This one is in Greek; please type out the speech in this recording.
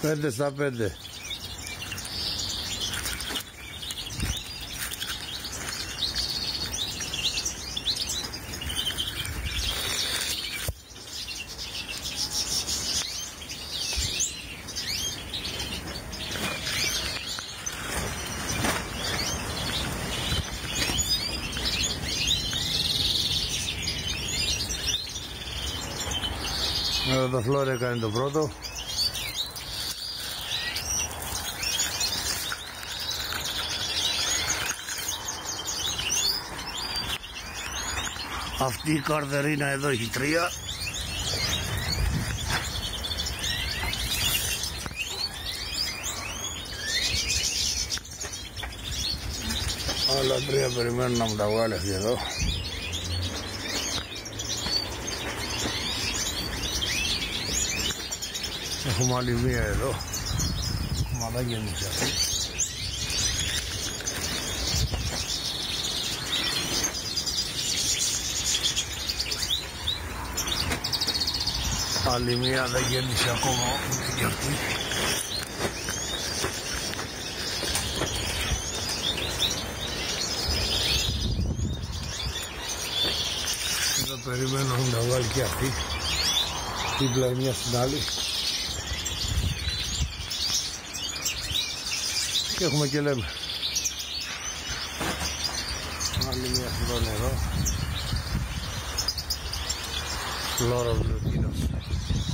Πέντε στα πέντε. Εδώ το Φλόρε έκανε το πρώτο. Αυτή η καρδερίνα εδώ έχει τρία. Άλλα τρία περιμένουν να μου τα βγάλει αυτή εδώ. Έχουμε άλλη μία εδώ. Μα δεν γεννήσε αυτή. Άλλη μία δεν γέννησε ακόμα ούτε και αυτή. Εδώ περιμένω να τα βγάλει και αυτή. Δίπλα η μία στην άλλη. Και έχουμε και λέμε. Άλλη μία φλόνη εδώ. Φλόρο βλουκίνος. else.